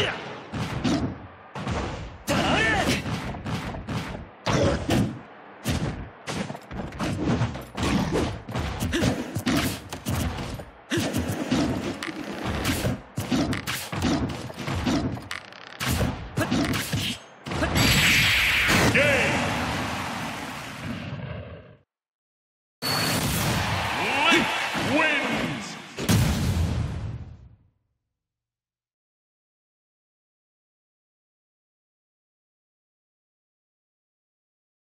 Yeah.